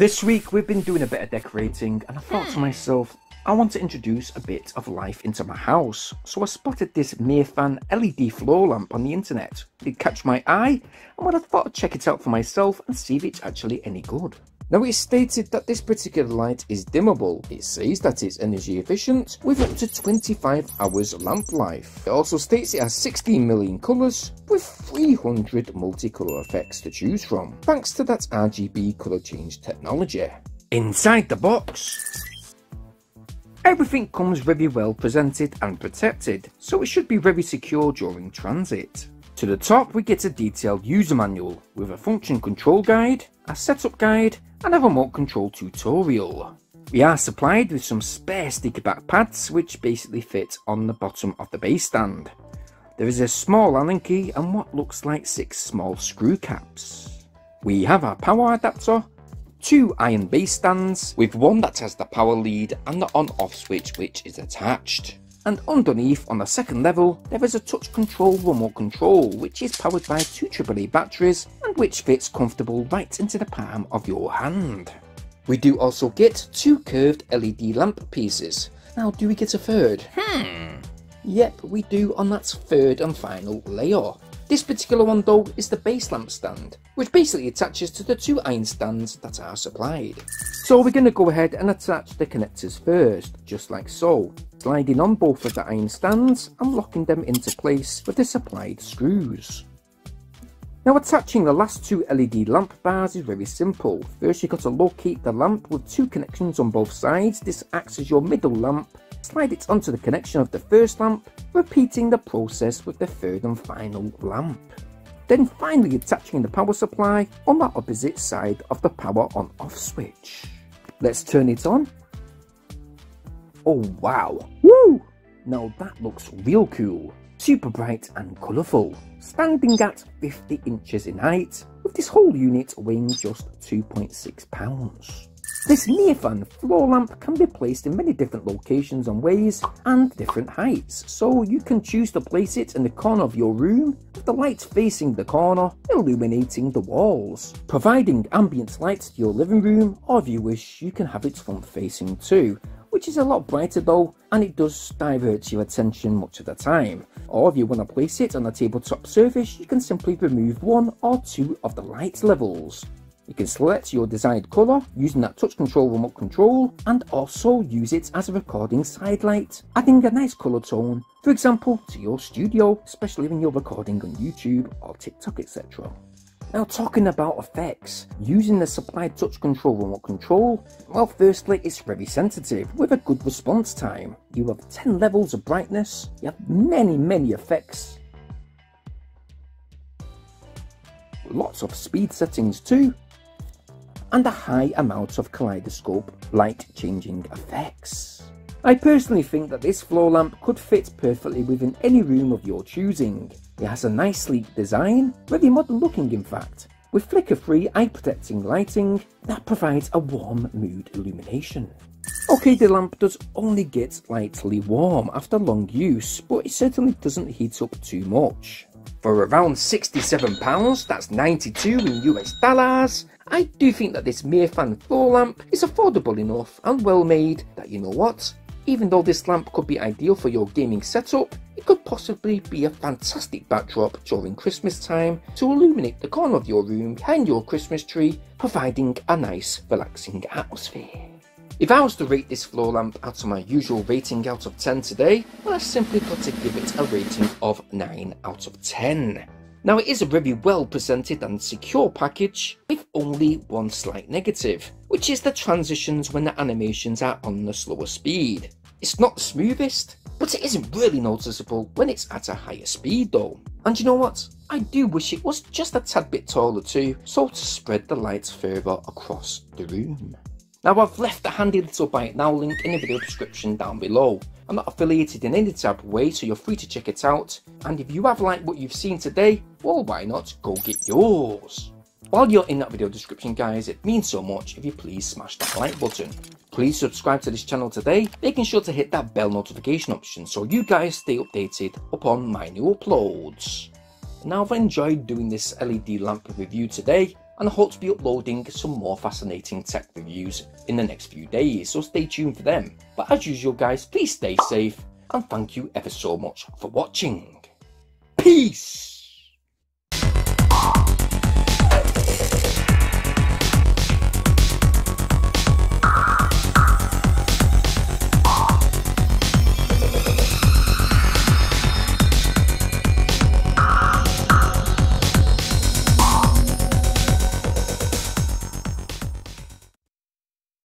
This week we've been doing a bit of decorating and I thought to hmm. myself, I want to introduce a bit of life into my house. So I spotted this Meifan LED floor lamp on the internet. It catch my eye and when I thought I'd check it out for myself and see if it's actually any good. Now it's stated that this particular light is dimmable. It says that it's energy efficient with up to 25 hours lamp life. It also states it has 16 million colours with 300 multicolour effects to choose from, thanks to that RGB colour change technology. Inside the box, Everything comes very well presented and protected, so it should be very secure during transit. To the top we get a detailed user manual with a function control guide, a setup guide and a remote control tutorial. We are supplied with some spare sticky back pads which basically fit on the bottom of the base stand. There is a small Allen key and what looks like six small screw caps. We have our power adapter, two iron base stands with one that has the power lead and the on off switch which is attached. And underneath on the second level there is a touch control remote control which is powered by two AAA batteries and which fits comfortable right into the palm of your hand. We do also get two curved LED lamp pieces. Now do we get a third? Hmm. Yep, we do on that third and final layer. This particular one though is the base lamp stand, which basically attaches to the two iron stands that are supplied. So we're going to go ahead and attach the connectors first, just like so, sliding on both of the iron stands and locking them into place with the supplied screws. Now attaching the last two LED lamp bars is very simple. First you've got to locate the lamp with two connections on both sides. This acts as your middle lamp. Slide it onto the connection of the first lamp, repeating the process with the third and final lamp. Then finally attaching the power supply on the opposite side of the power on off switch. Let's turn it on. Oh wow, woo! Now that looks real cool super bright and colourful, standing at 50 inches in height, with this whole unit weighing just 2.6 pounds. This Meifan floor lamp can be placed in many different locations and ways and different heights, so you can choose to place it in the corner of your room with the light facing the corner, illuminating the walls, providing ambient light to your living room, or if you wish you can have it front facing too, which is a lot brighter though, and it does divert your attention much of the time. Or if you want to place it on a tabletop surface, you can simply remove one or two of the light levels. You can select your desired colour using that touch control remote control and also use it as a recording side light, adding a nice colour tone, for example to your studio, especially when you're recording on YouTube or TikTok etc. Now talking about effects, using the supplied touch control remote control, well firstly it's very sensitive with a good response time. You have 10 levels of brightness, you have many many effects. Lots of speed settings too, and a high amount of kaleidoscope light changing effects. I personally think that this floor lamp could fit perfectly within any room of your choosing. It has a nice sleek design, very modern looking in fact, with flicker-free eye-protecting lighting that provides a warm mood illumination. Okay, the lamp does only get slightly warm after long use, but it certainly doesn't heat up too much. For around £67, that's 92 in US dollars, I do think that this Meifan floor lamp is affordable enough and well made that you know what, even though this lamp could be ideal for your gaming setup, it could possibly be a fantastic backdrop during Christmas time to illuminate the corner of your room behind your Christmas tree, providing a nice relaxing atmosphere. If I was to rate this floor lamp out of my usual rating out of 10 today, well I've simply got to give it a rating of 9 out of 10. Now it is a very well presented and secure package with only one slight negative, which is the transitions when the animations are on the slower speed. It's not the smoothest, but it isn't really noticeable when it's at a higher speed though. And you know what? I do wish it was just a tad bit taller too, so to spread the light further across the room. Now I've left the handy little buy it now link in the video description down below. I'm not affiliated in any type of way so you're free to check it out and if you have liked what you've seen today, well why not go get yours. While you're in that video description guys, it means so much if you please smash that like button. Please subscribe to this channel today, making sure to hit that bell notification option so you guys stay updated upon my new uploads. Now I've enjoyed doing this LED lamp review today, and I hope to be uploading some more fascinating tech reviews in the next few days, so stay tuned for them. But as usual guys, please stay safe and thank you ever so much for watching. Peace!